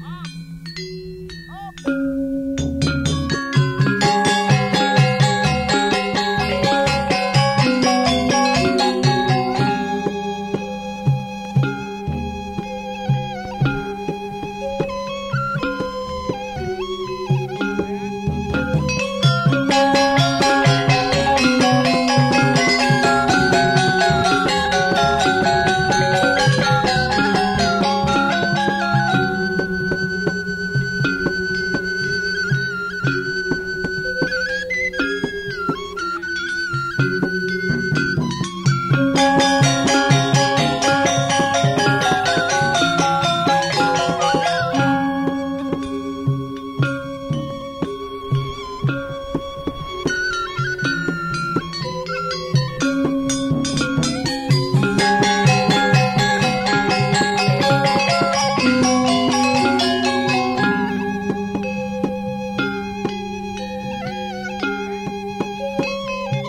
Mom. thank you